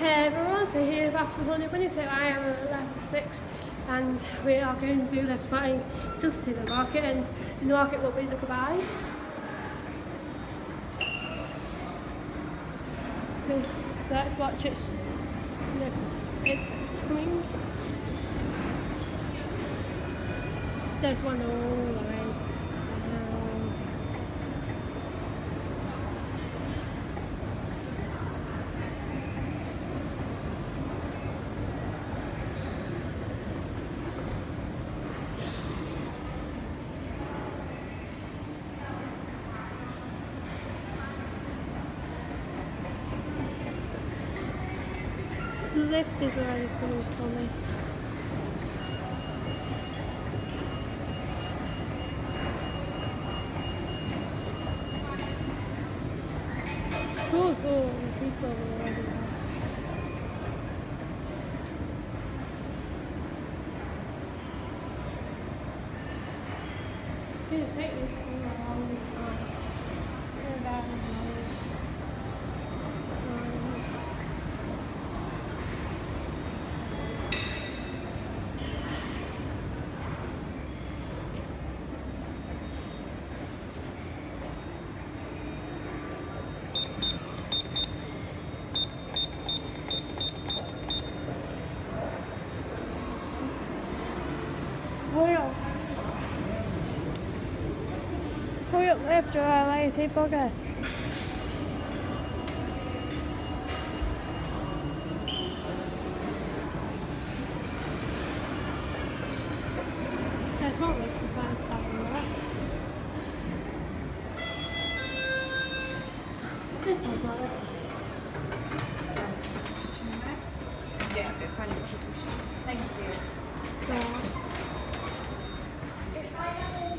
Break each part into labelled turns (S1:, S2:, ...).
S1: Hey everyone, so here with Aspen Honey Bunny, so I am at level 6 and we are going to do live spotting just to the market and in the market will be the goodbyes. So, so let's watch it. Lift it's coming. There's one all the way lift is already coming for me. All the people already. It's gonna take me a long time. A very long time. Hurry up. Hurry up, lift or I'll lazy bugger. There's one lift besides that the rest. This one's not lift.
S2: Dziękuję, Pani. Thank you.
S1: So,
S3: Thank you.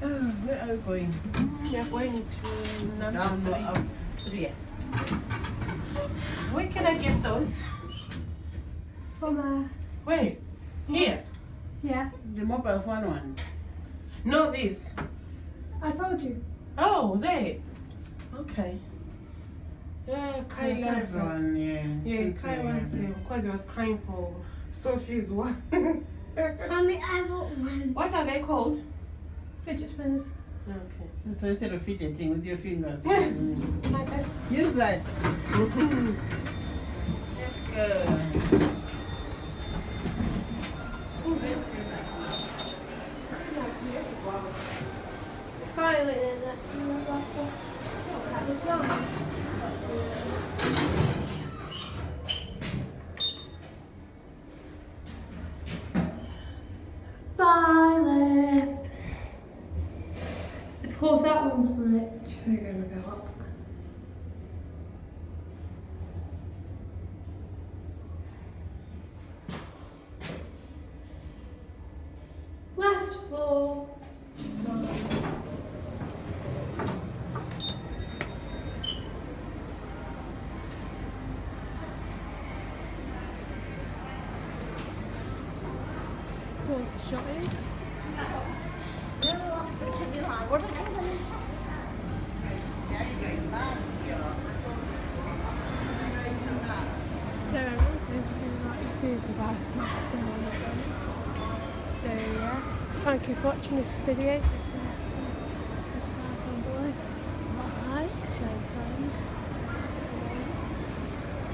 S3: Where are we going?
S4: We are going to
S3: Down
S4: number
S3: the
S4: three.
S3: three. Where can I get those?
S1: from uh,
S3: Where? Here.
S1: yeah,
S3: The mobile phone one. No, this.
S1: I told you.
S3: Oh, there. Okay. Yeah, Kai
S4: Yes,
S3: loves it.
S4: everyone,
S3: Yeah.
S4: Yeah,
S3: since
S4: Kai
S3: we
S4: wants
S3: have
S4: it
S3: it.
S4: because he was crying for Sophie's one.
S1: Mommy, I want one.
S3: What are they called?
S1: Fidget spinners.
S3: Okay. So instead of fidgeting with your fingers, you use that. Let's go.
S1: Finally, then that, that last one. That was one. Course, that one's literally gonna go up. Last floor. Doors are shutting. So this is like a Google Bar snacks going on at the moment. So yeah, thank you for watching this video.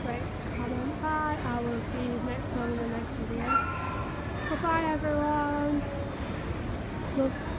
S1: Friends. Bye. I will see you next in the next video. Everyone. Love.